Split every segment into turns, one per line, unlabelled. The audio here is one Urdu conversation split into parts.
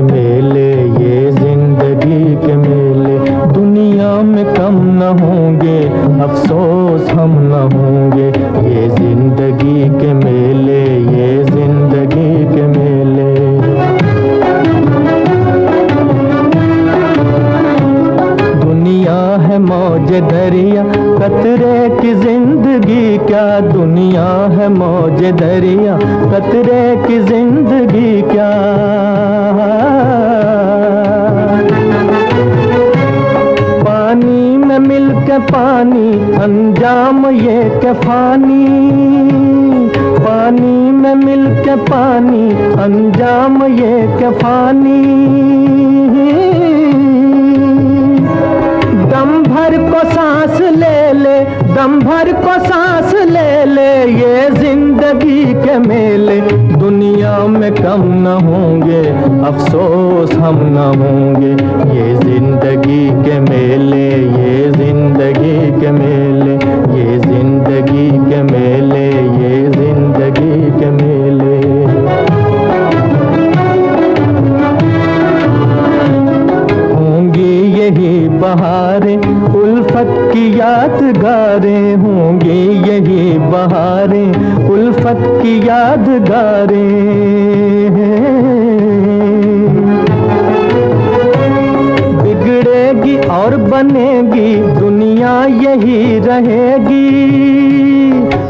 میلے یہ زندگی کے میلے۔ دنیا میں کم نہ ہوں گے، افسوس ہم نہ ہوں گے۔ یہ زندگی کے میلے، یہ زندگی کے میلے۔ دنیا ہے موج دریا، قطرے کی زندگی۔ کیا دنیا ہے موج دریا، قطرے کی زندگی؟ کیا کے پانی، انجام یہ کہ فانی۔ پانی میں مل کے پانی، انجام یہ کہ فانی۔ دم بھر کو سانس لے لے، دم بھر کو سانس لے لے، یہ زندگی کے میلے۔ دنیا میں کم نہ ہوں گے، افسوس ہم نہ ہوں گے۔ یہ زندگی کے میلے، یہ زندگی کے میلے، یہ زندگی کے میلے، یہ زندگی کے میلے۔ ہوں گی یہی بہاریں، الفت کی یادگاریں۔ ہوں گی یہی بہاریں، الفت کی یادگاریں۔ اور بنے گی، دنیا یہی رہے گی۔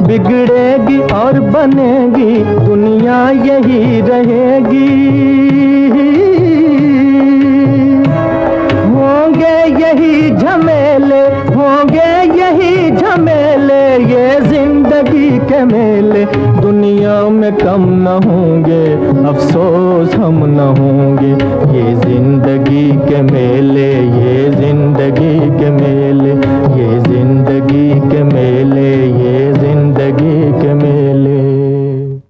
بگڑے گی اور بنے گی، دنیا یہی رہے گی۔ ہوں گے یہی جھمیلے، ہوں گے یہی جھمیلے، یہ زندگی کے میلے۔ دنیا میں کم نہ ہوں گے افسوس ہم نہ ہوں گے، یہ زندگی کے میلے، یہ زندگی کے میلے، یہ زندگی کے میلے۔